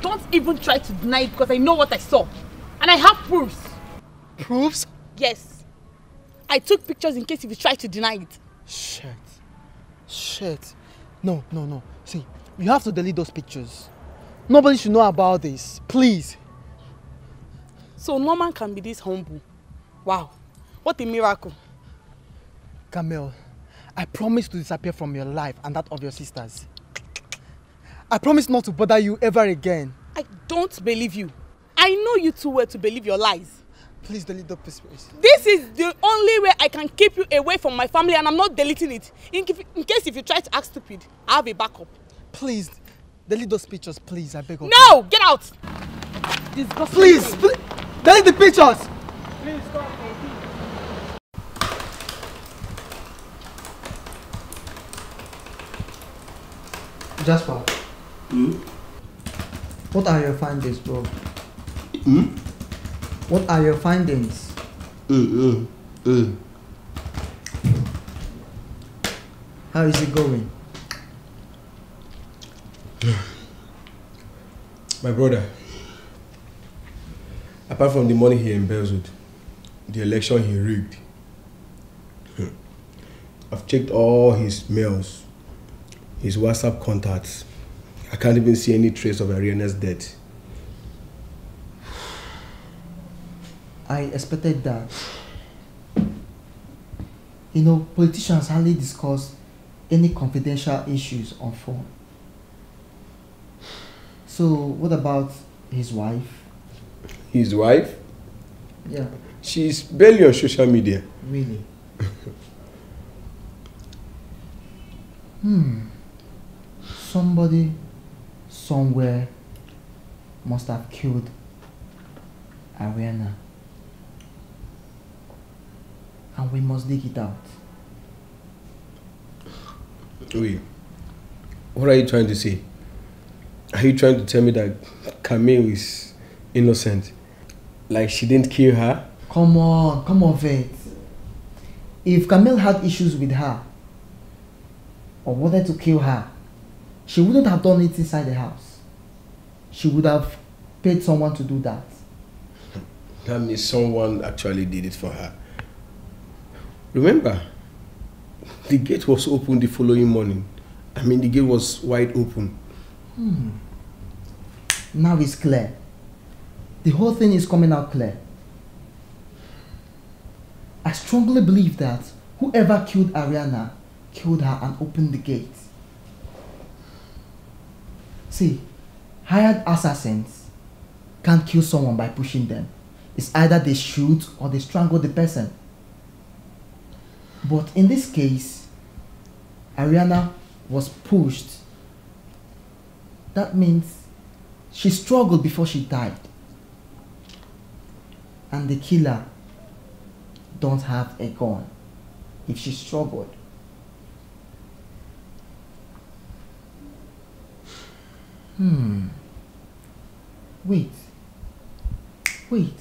Don't even try to deny it because I know what I saw. And I have proofs. Proofs? Yes. I took pictures in case if you try to deny it. Shit. Shit. No, no, no. See, you have to delete those pictures. Nobody should know about this. Please. So no Norman can be this humble. Wow. What a miracle. Camille, I promise to disappear from your life and that of your sisters. I promise not to bother you ever again. I don't believe you. I know you too well to believe your lies. Please delete the pictures. This is the only way I can keep you away from my family and I'm not deleting it. In, in case if you try to act stupid, I have a backup. Please, delete those pictures, please. I beg of no, you. No! Get out! Disgusting. Please, please, delete the pictures! Please, stop. Jasper. Hmm? What are your findings, bro? Hmm? What are your findings? Hmm. How is it going? My brother, apart from the money he embezzled, the election he rigged, I've checked all his mails, his WhatsApp contacts, I can't even see any trace of Ariana's death. I expected that. You know, politicians hardly discuss any confidential issues on phone. So, what about his wife? His wife? Yeah. She's barely on social media. Really? hmm. Somebody somewhere must have killed Ariana. And we must dig it out. Wait, what are you trying to say? Are you trying to tell me that Camille is innocent? Like she didn't kill her? Come on, come on, Vet. If Camille had issues with her, or wanted to kill her, she wouldn't have done it inside the house. She would have paid someone to do that. That means someone actually did it for her. Remember, the gate was open the following morning. I mean, the gate was wide open. Hmm. Now it's clear. The whole thing is coming out clear. I strongly believe that whoever killed Ariana killed her and opened the gate. See, hired assassins can't kill someone by pushing them. It's either they shoot or they strangle the person. But in this case, Ariana was pushed. That means she struggled before she died. And the killer don't have a gun if she struggled. Hmm. Wait. Wait.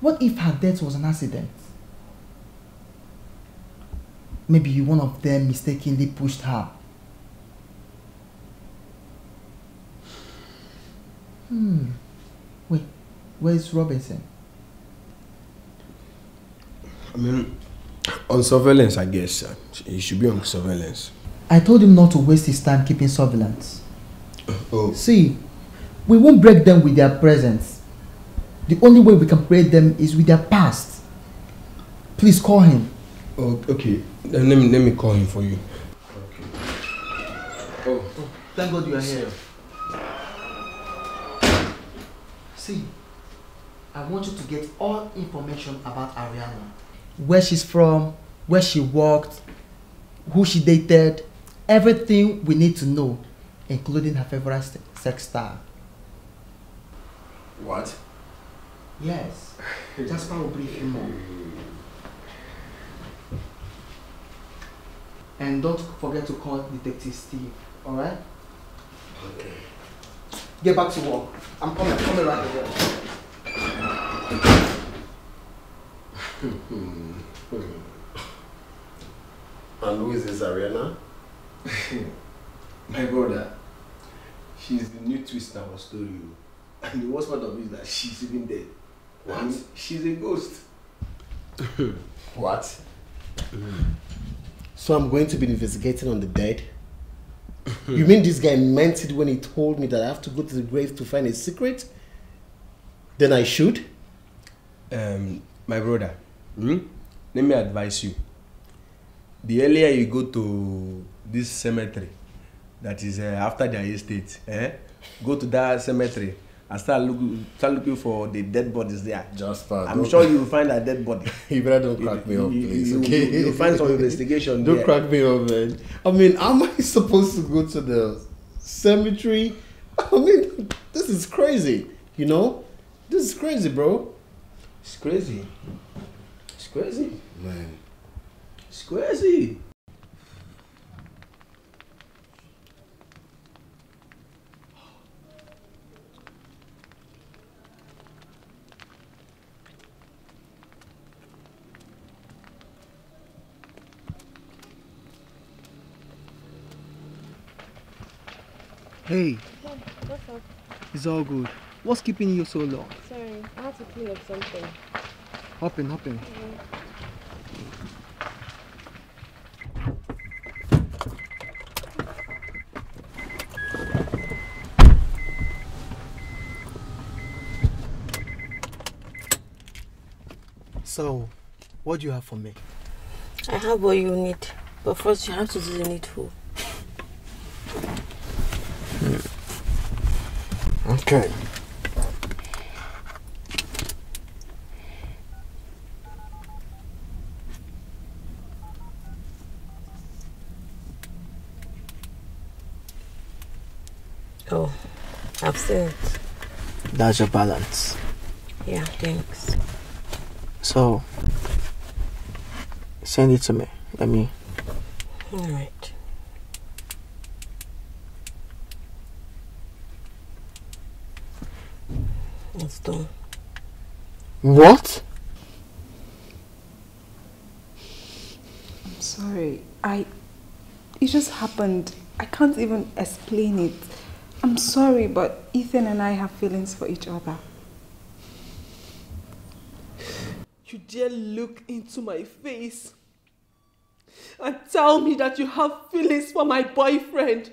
What if her death was an accident? Maybe one of them mistakenly pushed her. Hmm. Wait, where's Robinson? I mean, on surveillance, I guess. He should be on surveillance. I told him not to waste his time keeping surveillance. Oh. See, we won't break them with their presence. The only way we can break them is with their past. Please call him. Oh, okay. Then let me let me call him for you. Okay. Oh. oh thank God you are here. See, I want you to get all information about Ariana. Where she's from, where she worked, who she dated, everything we need to know including her favorite sex star. What? Yes. Jasper will brief you more. And don't forget to call Detective Steve, alright? Okay. Get back to work. I'm coming, I'm coming right away. and who is this Ariana? My brother. She's the new twist in our story. And the worst part of it is that she's even dead. And she's a ghost. What? So I'm going to be investigating on the dead? you mean this guy meant it when he told me that I have to go to the grave to find a secret? Then I should? Um, my brother, hmm? let me advise you. The earlier you go to this cemetery, that is uh, after their estate, eh? go to that cemetery and start look, start looking for the dead bodies there. Jasper, I'm sure you will find a dead body. You better don't crack me up, You- please, you- okay? you- You'll find some investigation Don't there. crack me up, man. I mean, am I supposed to go to the cemetery? I mean, this is crazy, you know? This is crazy, bro. It's crazy. It's crazy. Man. It's crazy. Hey, What's up? it's all good. What's keeping you so long? Sorry, I had to clean up something. Hop in, hop in. So, what do you have for me? I have what you need, but first you have to do the needful. Okay. Oh, it. That's your balance. Yeah, thanks. So, send it to me. Let me. Alright. It's done. What? I'm sorry. I. It just happened. I can't even explain it. I'm sorry, but Ethan and I have feelings for each other. You dare look into my face and tell me that you have feelings for my boyfriend.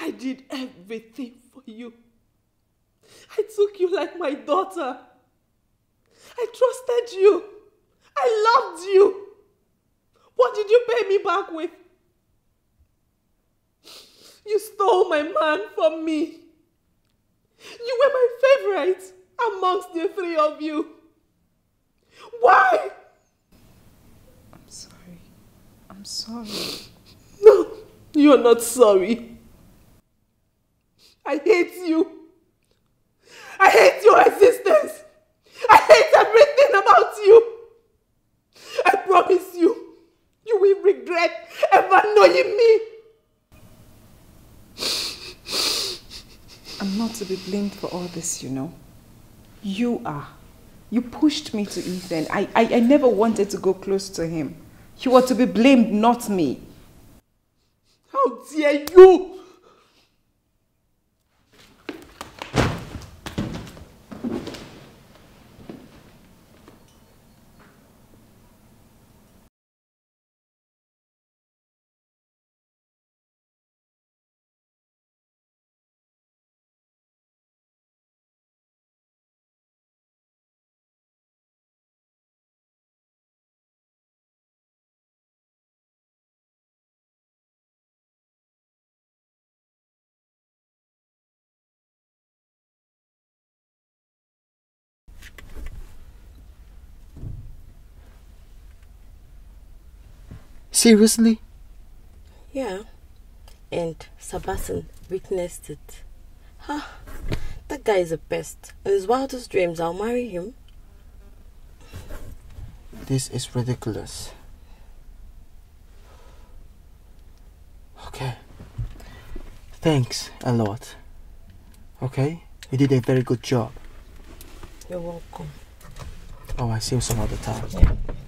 I did everything for you. I took you like my daughter. I trusted you. I loved you. What did you pay me back with? You stole my man from me. You were my favorite amongst the three of you. Why? I'm sorry. I'm sorry. No, you're not sorry. I hate you. I hate your existence. I hate everything about you. I promise you, you will regret ever knowing me. I'm not to be blamed for all this, you know. You are. You pushed me to Ethan. I, I, I never wanted to go close to him. You are to be blamed, not me. How dare you? Seriously? Yeah. And Sabatin witnessed it. Ha! That guy is a pest. In his wildest dreams, I'll marry him. This is ridiculous. Okay. Thanks a lot. Okay? You did a very good job. You're welcome. Oh, I see you some other time. Yeah.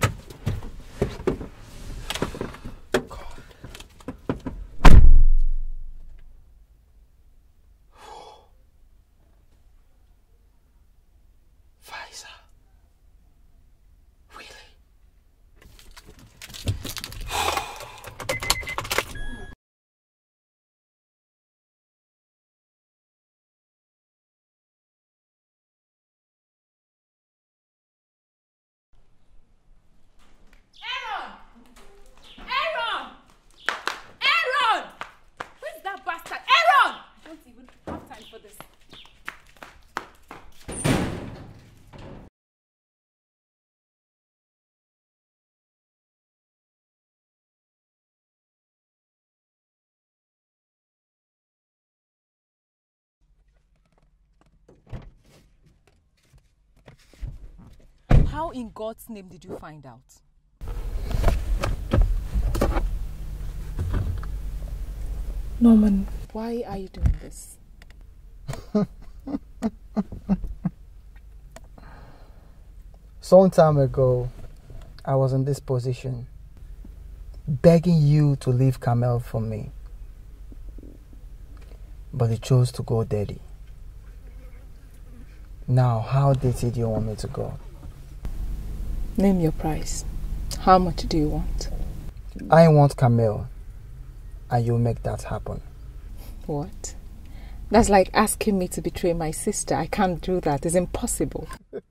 How in God's name did you find out? Norman, why are you doing this? Some time ago, I was in this position, begging you to leave Camille for me. But you chose to go dirty. Now, how do you want me to go? Name your price. How much do you want? I want Camille, and you'll make that happen. What? That's like asking me to betray my sister. I can't do that. It's impossible.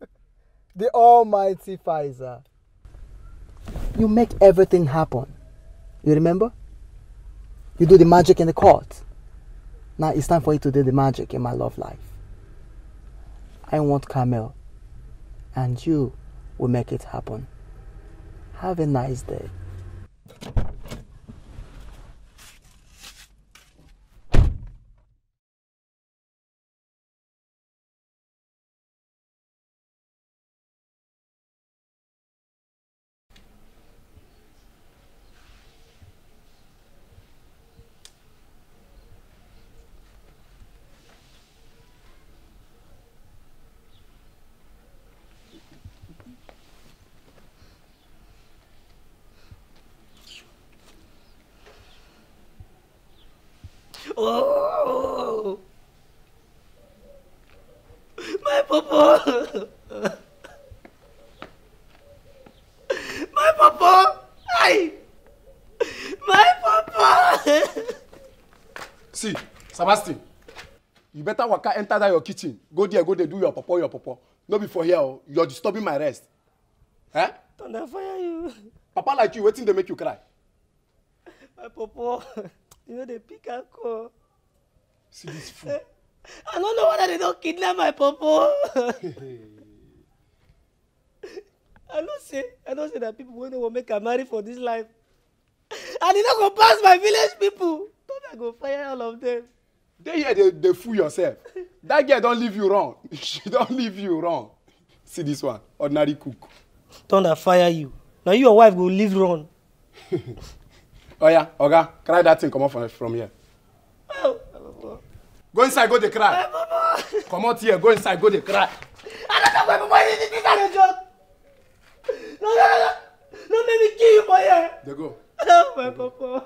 The Almighty Pfizer. You make everything happen. You remember? You do the magic in the court. Now it's time for you to do the magic in my love life. I want Camille, and you will make it happen. Have a nice day. Sebastian, you better waka enter that your kitchen. Go there, go there, do your popo, your popo. No be for here, oh. You're disturbing my rest. Eh? Thunder fire you, Papa like you, waiting they make you cry. my papa. You know they pick and call. See this fool. I don't know whether they don't kidnap my papa. I don't say, I don't say that people wey no wan make am marry for this life. And e no go pass my village people. Thunder go fire all of them. Dey here, they, they fool yourself. That girl don't leave you wrong. She don't leave you wrong. See this one, ordinary cook. Thunder fire you. Na you your wife go leave run. Oh yeah, Oga, cry that thing, come on from, from here. Oh. Go inside, go dey cry. Come out here, go inside, go dey cry. My papa is this kind of joke. No, no, no, no. No make me kill you for here. Dey go. Oh, my papa.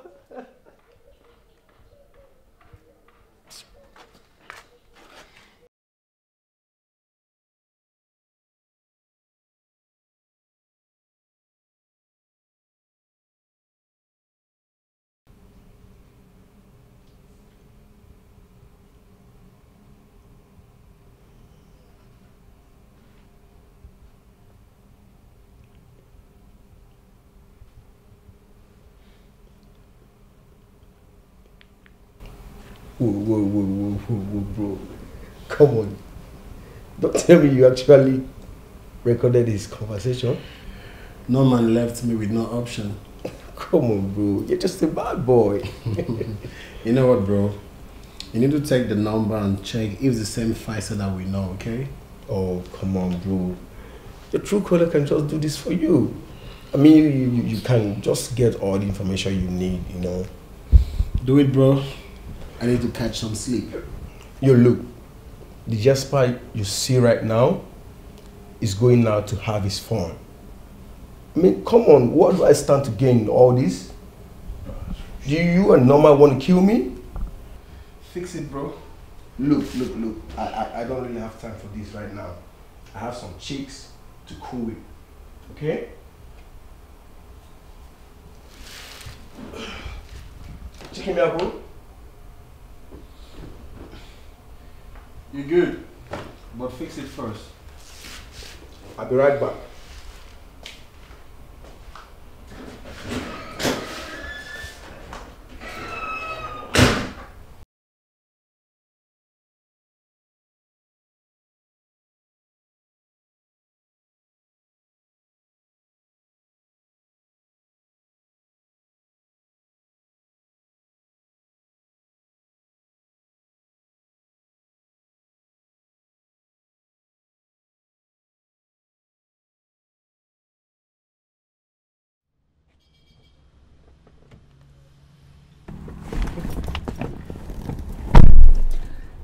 Whoa, whoa, whoa, whoa, whoa, whoa, bro. Come on. Don't tell me you actually recorded his conversation. No man left me with no option. Come on, bro. You're just a bad boy. You know what, bro? You need to take the number and check if it's the same Pfizer that we know, okay? oh, come on, bro. The Truecaller can just do this for you. I mean, you, you, you can just get all the information you need, you know. Do it, bro. I need to catch some sleep. Yo, look, the Jasper you see right now is going now to have his fun. I mean, come on, what do I stand to gain in all this? Do you and Norma want to kill me? Fix it, bro. Look, look, look. I, I, I don't really have time for this right now. I have some chicks to cool with. Okay? Chicken me out, bro. You're good, but fix it first. I'll be right back.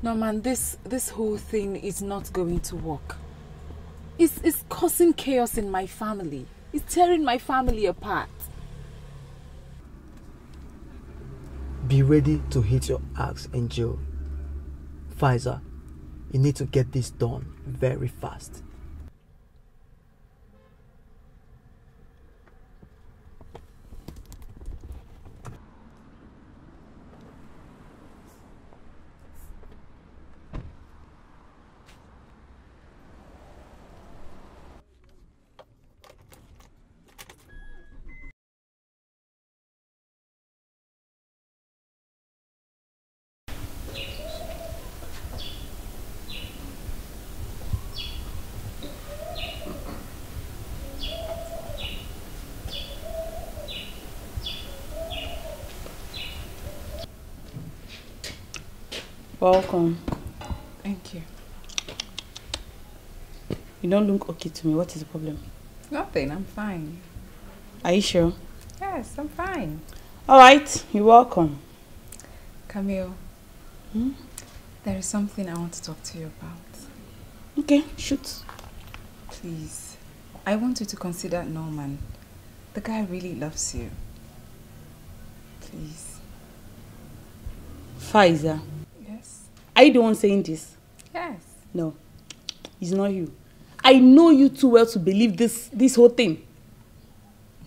Norman, this this whole thing is not going to work. It's, it's causing chaos in my family. It's tearing my family apart. Be ready to hit your axe in. Pfizer, you need to get this done very fast. Welcome. Thank you. You don't look okay to me. What is the problem? Nothing, I'm fine. Are you sure? Yes, I'm fine. All right, you're welcome. Camille, Hmm? there is something I want to talk to you about. Okay, shoot. Please, I want you to consider Norman. The guy really loves you. Please. Pfizer. Are you the one saying this? Yes. No, it's not you. I know you too well to believe this this whole thing.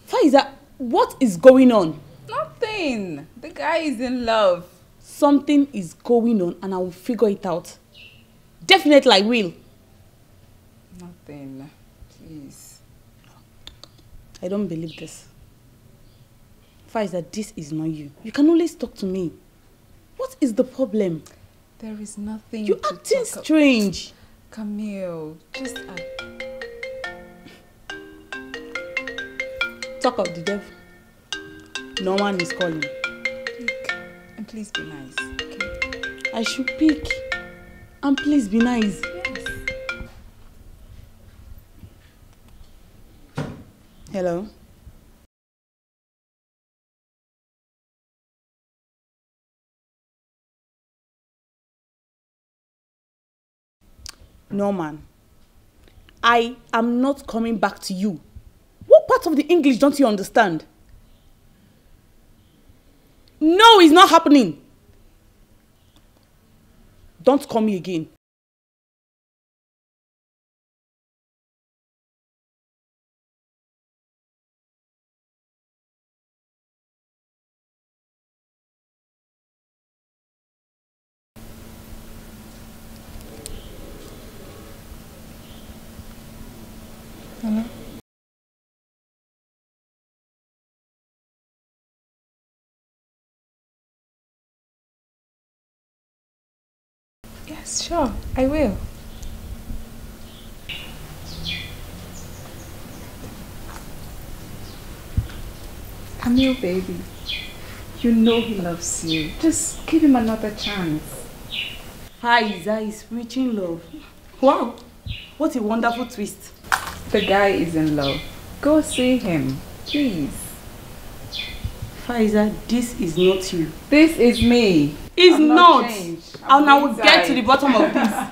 Pfizer, what is going on? Nothing. The guy is in love. Something is going on and I will figure it out. Definitely I will. Nothing. Please. I don't believe this. Pfizer, this is not you. You can always talk to me. What is the problem? There is nothing. You acting strange. Camille, just uh, Talk of the devil. Norman is calling. pick and please be nice. Okay. I should pick. And please be nice. Yes. Hello. Norman, I am not coming back to you. What part of the English don't you understand? No, it's not happening. Don't call me again. Yes, sure. I will. Camille, baby. You know he loves you. Just give him another chance. Hi, Isa is preaching love. Wow, what a wonderful twist. The guy is in love. Go see him, please. Pfizer, this is not you. This is me. It's I'm not. I'm And I will get to inside. the bottom of this.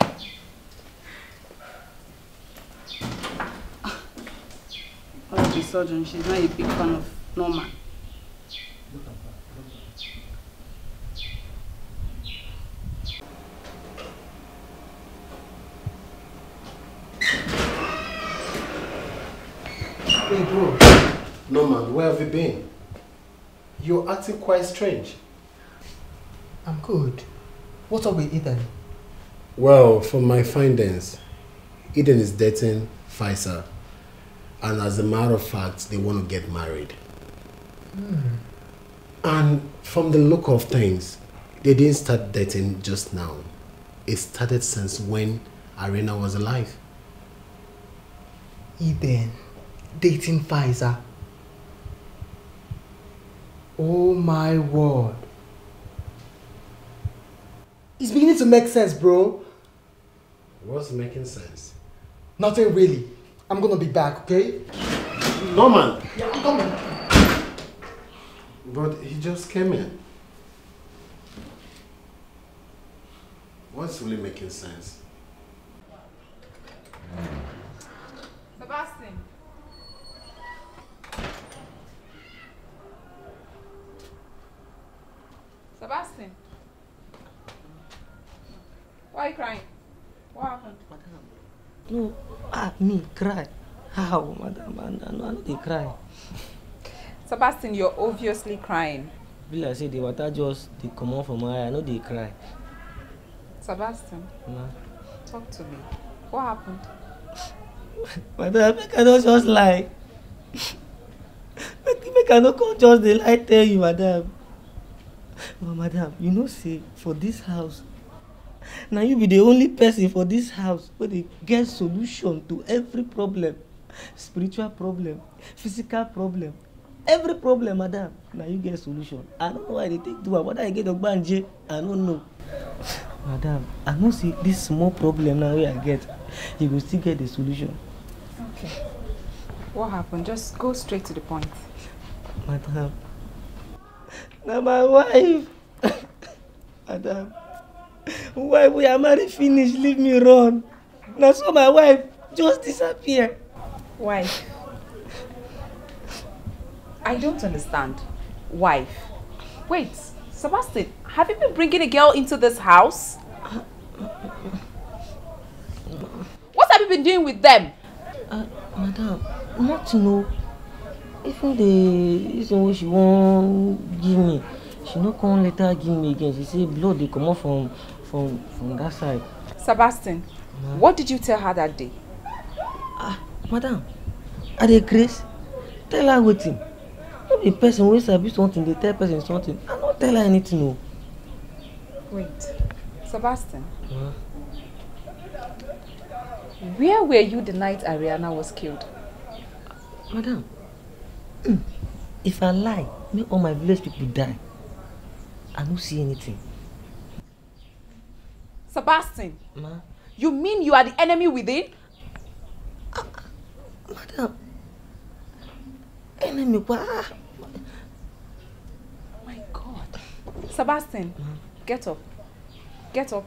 All of a sudden, she's not a big fan of Norman. Hey, bro. Norman, where have you been? You're acting quite strange. I'm good. What's up with Ethan? Well, from my findings, Eden is dating Pfizer. And as a matter of fact, they want to get married. Hmm. And from the look of things, they didn't start dating just now. It started since when Ariana was alive. Eden dating Pfizer. Oh my word. It's beginning to make sense, bro. What's making sense? Nothing really. I'm gonna be back, okay? Norman! Yeah, I'm coming. But he just came in. What's really making sense? Sebastian. Sebastian. Why are you crying? What happened? No, ah, me cry. How, madam? I, I, no, I no dey cry. Sebastian, you're obviously crying. Be like say the water just dey comot for my eye, I no dey cry. Sebastian, Ma. talk to me. What happened? Madam, make I no just lie. make, I no come just dey lie tell you, madam. But madam, you know say for dis house, na you be the only person for dis house wey dey get solution to every problem. Spiritual problem, physical problem, every problem, madam, na you get solution. I no know why they take do am, whether I get ogbanje, I no know. Madam, I know say this small problem now wey I get, you go still get the solution. Okay. What happened? Just go straight to the point. Madam, na my wife. Madam, why we are married finish leave me run. Na so my wife just disappear. Wife. I don't understand. Wife. Wait, Sebastian, have you been bringing a girl into this house? What have you been doing with them? Uh, madam, nothing o. Even the one wey she wan give me, she no come later give me again. She say blood dey comot from from from that side. Sebastian, what did you tell her that day? Madam, I dey craze. Tell her wetin. No be person wey sabi something dey tell person something. I no tell her anything o. Wait, Sebastian, Ma. where were you the night Ariana was killed? Madam, if I lie, make all my village people die. I no see anything. Sebastian, Ma, you mean you are the enemy within? madam, enemy pa. My God. Sebastian, get up. Get up.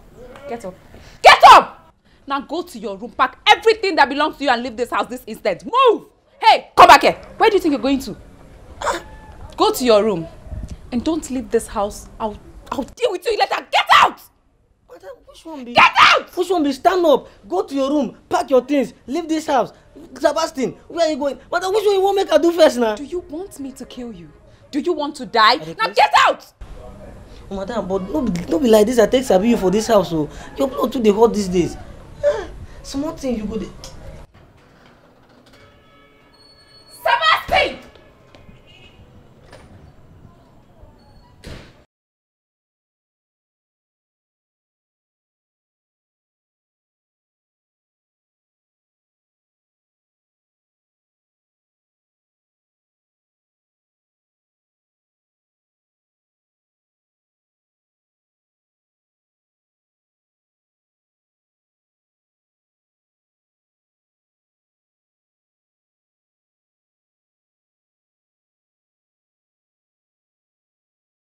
Get up. Get up! Now go to your room, pack everything that belongs to you and leave this house this instant. Move! Hey, come back here. Where do you think you're going to? Go to your room. And don't leave this house. I'll I'll deal with you later. Which one be? Get out! Which one be stand up, go to your room, pack your things, leave this house. Sebastian, where are you going? Madam, which one you wan make I do first now? Do you want me to kill you? Do you want to die? Now get out! Oh, madam, but no be no be like this I take sabi you for this house o. Your blood too dey hot these days. Ah, Small thing you go dey.